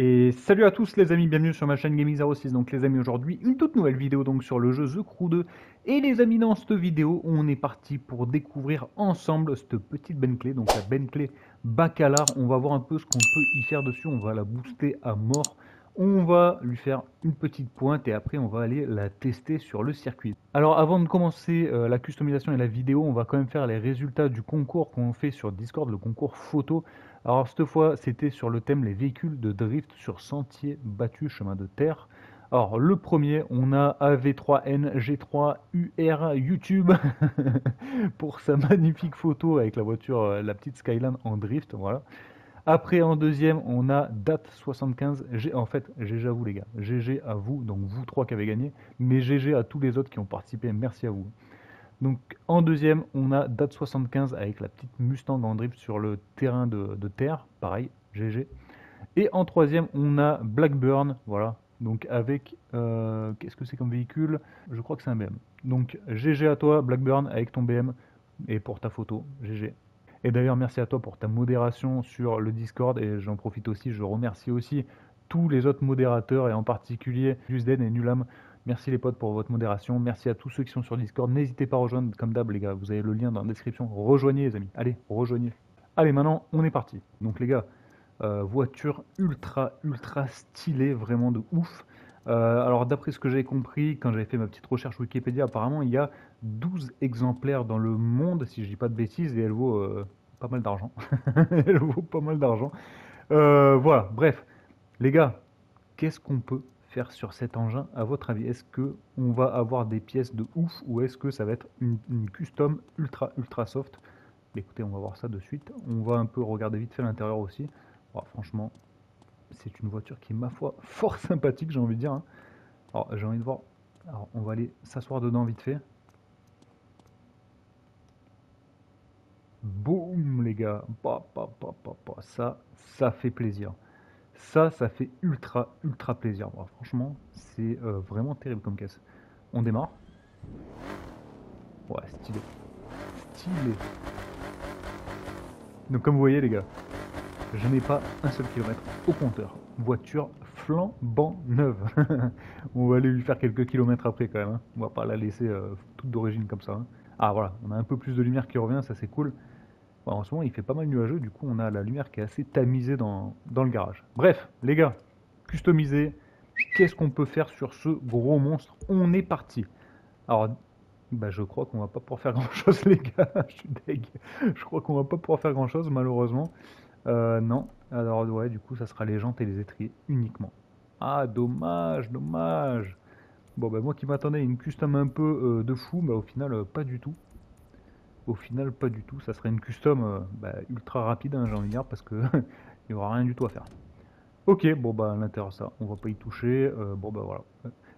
Et salut à tous les amis, bienvenue sur ma chaîne Gaming06. Donc les amis, aujourd'hui, une toute nouvelle vidéo donc sur le jeu The Crew 2. Et les amis, dans cette vidéo, on est parti pour découvrir ensemble cette petite Bentley, donc la Bentley Bacalar. On va voir un peu ce qu'on peut y faire dessus, on va la booster à mort. On va lui faire une petite pointe et après on va aller la tester sur le circuit. Alors avant de commencer euh, la customisation et la vidéo, on va quand même faire les résultats du concours qu'on fait sur Discord, le concours photo. Alors cette fois c'était sur le thème les véhicules de drift sur sentier battu chemin de terre. Alors le premier on a AV3N G3 UR YouTube pour sa magnifique photo avec la voiture, euh, la petite Skyline en drift, voilà. Après, en deuxième, on a Date75. En fait, GG à vous, les gars. GG à vous, donc vous trois qui avez gagné. Mais GG à tous les autres qui ont participé. Merci à vous. Donc, en deuxième, on a Date75 avec la petite Mustang en drift sur le terrain de, terre. Pareil, GG. Et en troisième, on a Blackburn. Voilà. Donc, avec. Euh, qu'est-ce que c'est comme véhicule? Je crois que c'est un BM. Donc, GG à toi, Blackburn, avec ton BM. Et pour ta photo, GG. Et d'ailleurs, merci à toi pour ta modération sur le Discord. Et j'en profite aussi, je remercie aussi tous les autres modérateurs et en particulier Jusden et Nulam. Merci les potes pour votre modération. Merci à tous ceux qui sont sur Discord. N'hésitez pas à rejoindre comme d'hab les gars. Vous avez le lien dans la description. Rejoignez les amis. Allez, rejoignez. Allez, maintenant on est parti. Donc les gars, euh, voiture ultra ultra stylée, vraiment de ouf. Euh, alors d'après ce que j'ai compris, quand j'avais fait ma petite recherche Wikipédia, apparemment il y a 12 exemplaires dans le monde, si je dis pas de bêtises, et elle vaut euh, pas mal d'argent. elle vaut pas mal d'argent. Euh, voilà, bref. Les gars, qu'est-ce qu'on peut faire sur cet engin à votre avis? Est-ce que on va avoir des pièces de ouf ou est-ce que ça va être une, custom ultra ultra soft? Écoutez, on va voir ça de suite. On va un peu regarder vite fait l'intérieur aussi. franchement, c'est une voiture qui est, ma foi, fort sympathique, j'ai envie de dire. Hein. Alors, j'ai envie de voir. Alors, on va aller s'asseoir dedans vite fait. Boum, les gars. Ça, ça fait plaisir. Ça, ça fait ultra, ultra plaisir. franchement, c'est euh, vraiment terrible comme caisse. On démarre. Ouais, stylé. Stylé. Donc, comme vous voyez, les gars, je n'ai pas un seul kilomètre au compteur. Voiture flambant neuve. on va aller lui faire quelques kilomètres après quand même. Hein. On va pas la laisser euh, toute d'origine comme ça. Hein. Ah voilà, on a un peu plus de lumière qui revient, ça c'est cool. en ce moment il fait pas mal nuageux, du coup on a la lumière qui est assez tamisée dans, dans le garage. Bref, les gars, customisé, qu'est-ce qu'on peut faire sur ce gros monstre? On est parti. Alors, bah, je crois qu'on va pas pouvoir faire grand chose les gars, je suis deg. Je crois qu'on va pas pouvoir faire grand chose malheureusement. Euh, non. Alors, ouais, du coup, ça sera les jantes et les étriers uniquement. Ah, dommage, dommage. Bon, bah, moi qui m'attendais à une custom un peu euh, de fou, bah, au final, euh, pas du tout. Au final, pas du tout. Ça serait une custom bah, ultra rapide, hein, j'ai envie de parce que il n'y aura rien du tout à faire. Ok, bon, bah, à l'intérieur, ça, on va pas y toucher. bon, bah, voilà.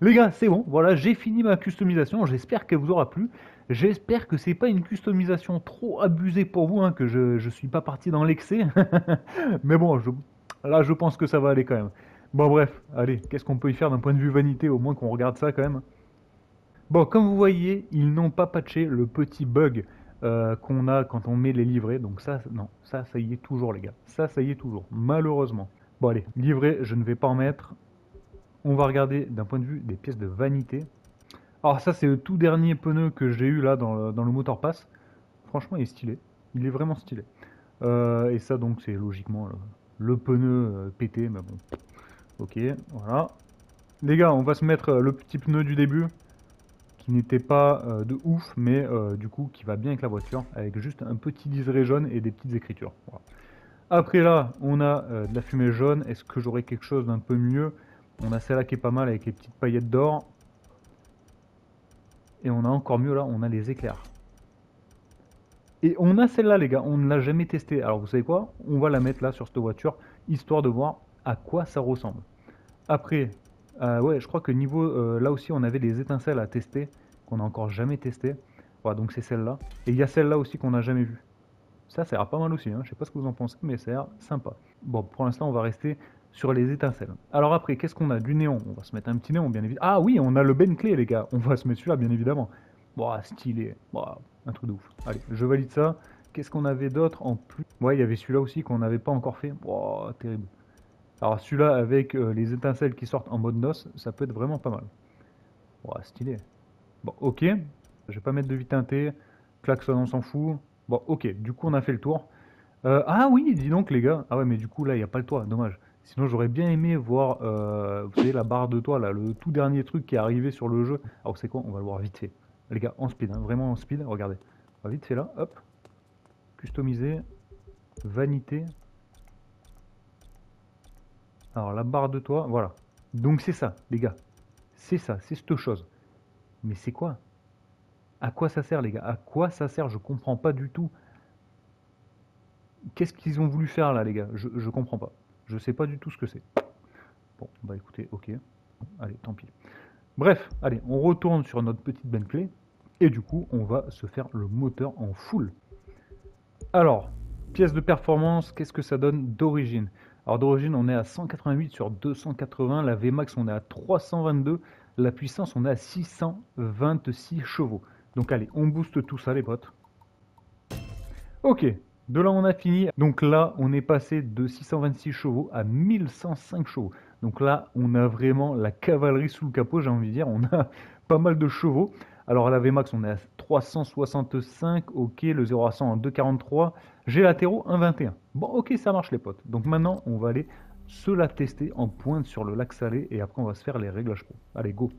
Les gars, c'est bon, voilà, j'ai fini ma customisation, j'espère qu'elle vous aura plu. J'espère que c'est pas une customisation trop abusée pour vous, hein, que je, je suis pas parti dans l'excès. Mais bon, là je pense que ça va aller quand même. Bon bref, allez, qu'est-ce qu'on peut y faire d'un point de vue vanité, au moins qu'on regarde ça quand même. Bon, comme vous voyez, ils n'ont pas patché le petit bug euh, qu'on a quand on met les livrets. Donc ça, non, ça, ça y est toujours les gars. Ça, ça y est toujours, malheureusement. Bon allez, livré, je ne vais pas en mettre. On va regarder d'un point de vue des pièces de vanité. Alors ça c'est le tout dernier pneu que j'ai eu là dans le, dans Motor Pass. Franchement il est stylé. Il est vraiment stylé. Euh, et ça donc c'est logiquement le, pneu euh, pété, mais. Ok, voilà. Les gars, on va se mettre le petit pneu du début, qui n'était pas euh, de ouf, mais du coup qui va bien avec la voiture, avec juste un petit liseré jaune et des petites écritures. Après là, on a de la fumée jaune. Est-ce que j'aurais quelque chose d'un peu mieux? On a celle-là qui est pas mal avec les petites paillettes d'or. Et on a encore mieux là, on a les éclairs. Et on a celle-là les gars, on ne l'a jamais testée. Alors vous savez quoi? On va la mettre là sur cette voiture, histoire de voir à quoi ça ressemble. Après, euh, ouais, je crois que niveau, euh, là aussi on avait des étincelles à tester, qu'on n'a encore jamais testé. Voilà, donc c'est celle-là. Et il y a celle-là aussi qu'on n'a jamais vue. Ça, ça a pas mal aussi, hein. je sais pas ce que vous en pensez, mais ça a sympa. Bon, pour l'instant on va rester sur les étincelles. Alors après, qu'est-ce qu'on a Du néon. On va se mettre un petit néon, bien évidemment. Ah oui, on a le Bentley, les gars. On va se mettre celui-là, bien évidemment. Bon, stylé. Bon, un truc de ouf. Allez, je valide ça. Qu'est-ce qu'on avait d'autre en plus? Ouais, il y avait celui-là aussi qu'on n'avait pas encore fait. Bon, terrible. Alors celui-là avec euh, les étincelles qui sortent en mode noce, ça peut être vraiment pas mal. Ouais, stylé. Bon, ok. Je vais pas mettre de vie teintée. Klaxon, on s'en fout. Bon, ok. Du coup, on a fait le tour. Euh, ah oui, dis donc les gars. Ah ouais, mais du coup là, il n'y a pas le toit. Dommage. Sinon, j'aurais bien aimé voir, euh, la barre de toit, là, le tout dernier truc qui est arrivé sur le jeu. Alors, c'est quoi? On va le voir vite fait. Les gars, en speed, hein, vraiment en speed. Regardez. On va vite fait là, hop. Customiser. Vanité. Alors, la barre de toit, voilà. Donc, c'est ça, les gars. C'est ça, c'est cette chose. Mais c'est quoi? À quoi ça sert, les gars? À quoi ça sert? Je comprends pas du tout. Qu'est-ce qu'ils ont voulu faire là, les gars? Je, je comprends pas. Je sais pas du tout ce que c'est. Bon, bah écoutez, ok. Allez, tant pis. Bref, allez, on retourne sur notre petite clé. Et du coup, on va se faire le moteur en full. Alors, pièce de performance, qu'est-ce que ça donne d'origine? Alors d'origine, on est à 188 sur 280. La Vmax, on est à 322. La puissance, on est à 626 chevaux. Donc allez, on booste tout ça les potes. Ok, de là on a fini. Donc là, on est passé de 626 chevaux à 1105 chevaux. Donc là, on a vraiment la cavalerie sous le capot, j'ai envie de dire. On a pas mal de chevaux. Alors à la Vmax, on est à 365. Ok, le 0 à 100 en 2,43. J'ai latéraux 1,21. Bon, ok, ça marche les potes. Donc maintenant, on va aller se la tester en pointe sur le lac salé et après on va se faire les réglages pro. Allez, go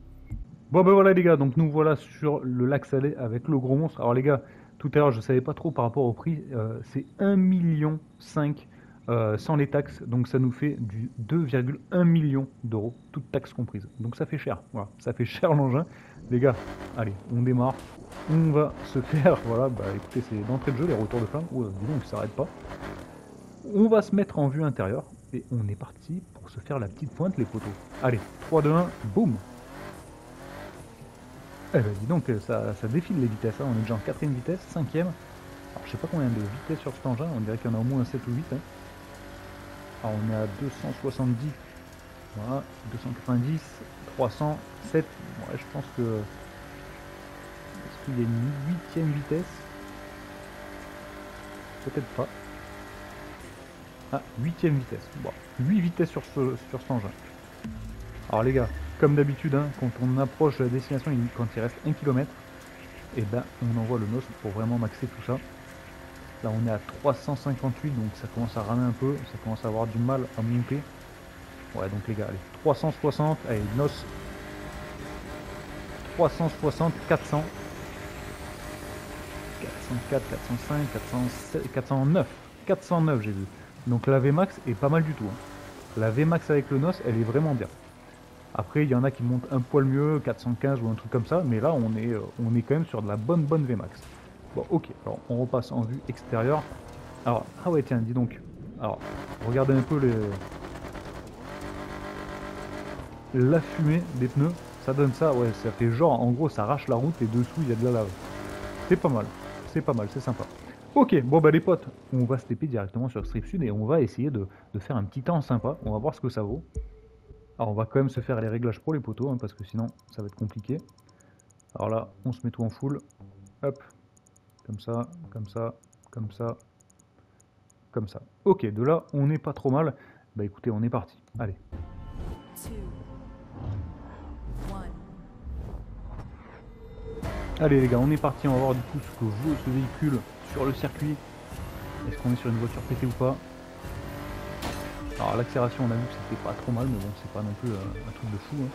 Bon ben voilà les gars, donc nous voilà sur le lac salé avec le gros monstre. Alors les gars, tout à l'heure je savais pas trop par rapport au prix, euh, c'est 1,5 million euh, sans les taxes, donc ça nous fait du 2,1 million d'euros, toutes taxes comprises. Donc ça fait cher, voilà, ça fait cher l'engin. Les gars, allez, on démarre, on va se faire, voilà, bah écoutez, c'est d'entrée de jeu, les retours de flamme, oh, dis donc, s'arrête pas. On va se mettre en vue intérieure, et on est parti pour se faire la petite pointe les poteaux. Allez, 3, 2, 1, boum Eh ben dis donc, ça, défile les vitesses, hein. on est déjà en quatrième vitesse, cinquième. Alors je sais pas combien de vitesses sur cet engin, on dirait qu'il y en a au moins 7 ou 8. Hein. Alors on est à 270, voilà, 290, 300, 7. Ouais, je pense que... Est-ce qu'il y a une huitième vitesse? Peut-être pas. Ah, huitième vitesse. Bon, 8 vitesses sur, ce, sur cet engin. Alors les gars, comme d'habitude, hein, quand on approche la destination, quand il reste 1 km, et ben on envoie le NOS pour vraiment maxer tout ça. Là on est à 358, donc ça commence à ramer un peu, ça commence à avoir du mal à monter. Ouais donc les gars, allez, 360, allez, NOS 360, 400. 404, 405, 407, 409. 409 j'ai vu. Donc la Vmax est pas mal du tout. Hein. La Vmax avec le NOS, elle est vraiment bien. Après, il y en a qui montent un poil mieux, 415 ou un truc comme ça, mais là, on est, euh, on est quand même sur de la bonne, bonne Vmax. Bon, ok, alors on repasse en vue extérieure. Alors, ah ouais, tiens, dis donc. Alors, regardez un peu les... la fumée des pneus. Ça donne ça, ouais, ça fait genre, en gros, ça arrache la route et dessous, il y a de la lave. C'est pas mal, c'est pas mal, c'est sympa. Ok, bon bah les potes, on va se directement sur Strip Sud et on va essayer de, faire un petit temps sympa. On va voir ce que ça vaut. Alors on va quand même se faire les réglages pour les poteaux, hein, parce que sinon ça va être compliqué. Alors là, on se met tout en full. Hop, comme ça, comme ça, comme ça, comme ça. Ok, de là, on n'est pas trop mal. Bah écoutez, on est parti. Allez. Allez les gars, on est parti, on va voir du coup ce que vaut ce véhicule sur le circuit. Est-ce qu'on est sur une voiture pétée ou pas? Alors l'accélération on a vu que c'était pas trop mal, mais bon c'est pas non plus euh, un, truc de fou. Hein.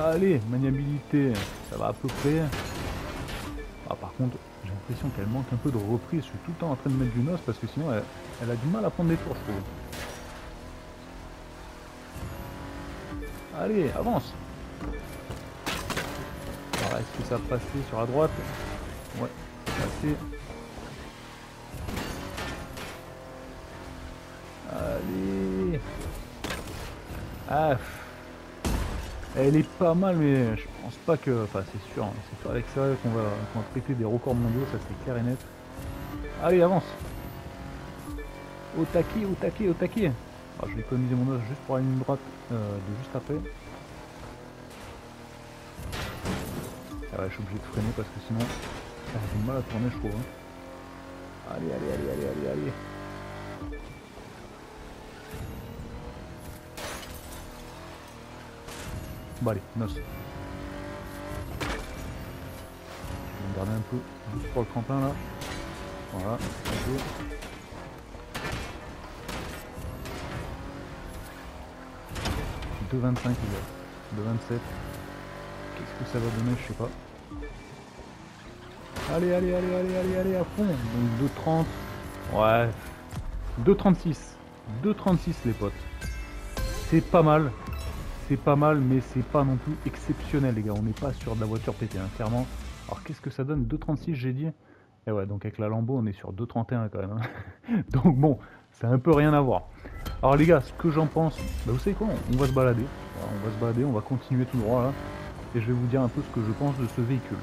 Allez, maniabilité, ça va à peu près. Ah, par contre, j'ai l'impression qu'elle manque un peu de reprise. Je suis tout le temps en train de mettre du nos parce que sinon elle, a du mal à prendre des tours, je trouve. Allez, avance est-ce que ça passer sur la droite? Ouais, passé. Ah Elle est pas mal, mais je pense pas que... Enfin, c'est sûr, hein, c'est pas avec ça qu'on va, qu va péter des records mondiaux, ça c'est clair et net. Allez, avance Au taquet, au taquet, au taquet ah, Je vais économiser mon os juste pour la ligne droite euh, de juste après. Ah ouais, je suis obligé de freiner parce que sinon, j'ai du mal à tourner, je trouve. Hein. Allez, allez, allez, allez, allez, allez. Bon allez, noce. Je vais garder un peu juste pour le tremplin là. Voilà, un peu. 2,25 il est. 2,27. Qu'est-ce que ça va donner Je sais pas. Allez, allez, allez, allez, allez, allez, à fond. Donc 2,30. Ouais. 2,36. 2,36 les potes. C'est pas mal. C'est pas mal, mais c'est pas non plus exceptionnel, les gars. On n'est pas sur de la voiture pétée, hein, clairement. Alors qu'est-ce que ça donne? 2,36 j'ai dit? Et eh ouais, donc avec la Lambo, on est sur 2,31 quand même. Hein. donc bon, ça a un peu rien à voir. Alors les gars, ce que j'en pense, bah, vous savez quoi? On va se balader. on va se balader, on va continuer tout droit là. Et je vais vous dire un peu ce que je pense de ce véhicule.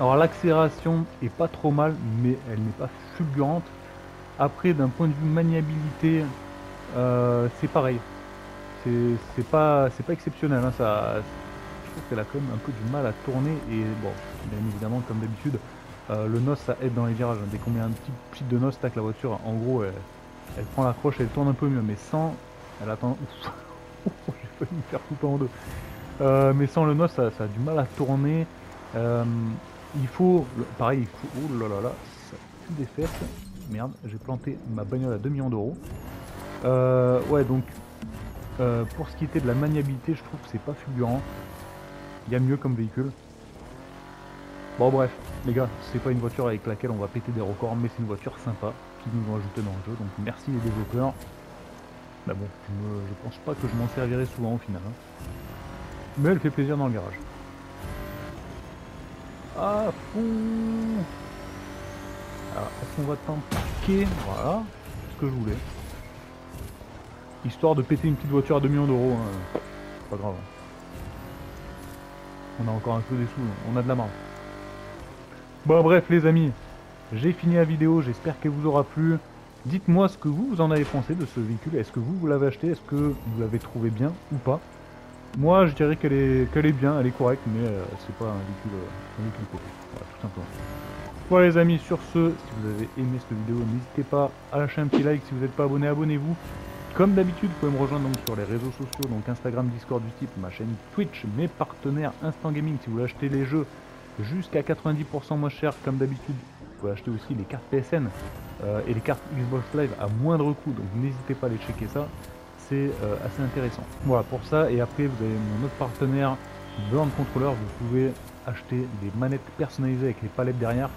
Alors l'accélération est pas trop mal, mais elle n'est pas fulgurante. Après, d'un point de vue maniabilité, euh, c'est pareil. C'est pas, pas exceptionnel. Hein, ça, je trouve qu'elle a quand même un peu du mal à tourner. Et bon, bien évidemment, comme d'habitude, euh, le NOS ça aide dans les virages. Dès qu'on met un petit pli de NOS, tac, la voiture, en gros, elle prend l'accroche, elle tourne un peu mieux, mais sans, elle attend, j'ai failli me faire couper en deux. Euh, mais sans le NOS, ça, a du mal à tourner. Euh, il faut, pareil, il faut, oh là là là, ça pue des fesses. Merde, j'ai planté ma bagnole à 2 millions d'euros. Ouais, donc, pour ce qui était de la maniabilité, je trouve que c'est pas fulgurant. Il y a mieux comme véhicule. Bon bref, les gars, c'est pas une voiture avec laquelle on va péter des records, mais c'est une voiture sympa nous ont ajouté dans le jeu. Donc merci les développeurs. Mais bon, je, pense pas que je m'en servirai souvent au final. Hein. Mais elle fait plaisir dans le garage. À fond Alors, est-ce qu'on va t'embarquer? Voilà, ce que je voulais. Histoire de péter une petite voiture à 2 millions d'euros. Hein. Pas grave. On a encore un peu des sous, on a de la marge. Bon bref les amis, j'ai fini la vidéo, j'espère qu'elle vous aura plu. Dites-moi ce que vous, vous en avez pensé de ce véhicule. Est-ce que vous, vous l'avez acheté? Est-ce que vous l'avez trouvé bien ou pas? Moi, je dirais qu'elle est, est bien, elle est correcte, mais euh, c'est pas un véhicule, euh, un véhicule Voilà, tout simplement. Voilà les amis, sur ce, si vous avez aimé cette vidéo, n'hésitez pas à lâcher un petit like. Si vous n'êtes pas abonné, abonnez-vous. Comme d'habitude, vous pouvez me rejoindre donc sur les réseaux sociaux, donc Instagram, Discord du type, ma chaîne Twitch, mes partenaires Instant Gaming si vous voulez acheter les jeux jusqu'à 90% moins cher comme d'habitude acheter aussi les cartes PSN euh, et les cartes Xbox Live à moindre coût, donc n'hésitez pas à aller checker ça, c'est euh, assez intéressant. Voilà pour ça, et après vous avez mon autre partenaire, Burn Controller, vous pouvez acheter des manettes personnalisées avec les palettes derrière,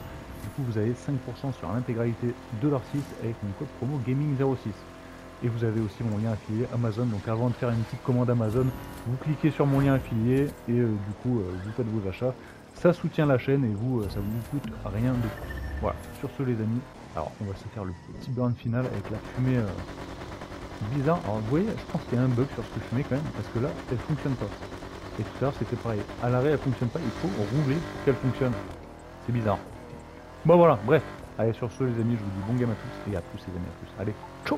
du coup vous avez 5% sur l'intégralité de leur site avec mon code promo Gaming06. Et vous avez aussi mon lien affilié Amazon, donc avant de faire une petite commande Amazon, vous cliquez sur mon lien affilié et euh, du coup vous faites vos achats. Ça soutient la chaîne et vous, ça vous coûte rien de plus. Voilà, sur ce les amis, alors on va se faire le petit burn final avec la fumée euh, bizarre. Alors vous voyez, je pense qu'il y a un bug sur ce fumée quand même, parce que là, elle fonctionne pas. Et tout à l'heure c'était pareil. À l'arrêt elle fonctionne pas, il faut rouler pour qu'elle fonctionne. C'est bizarre. Bon voilà, bref. Allez sur ce les amis, je vous dis bon game à tous et à plus les amis à plus. Allez, ciao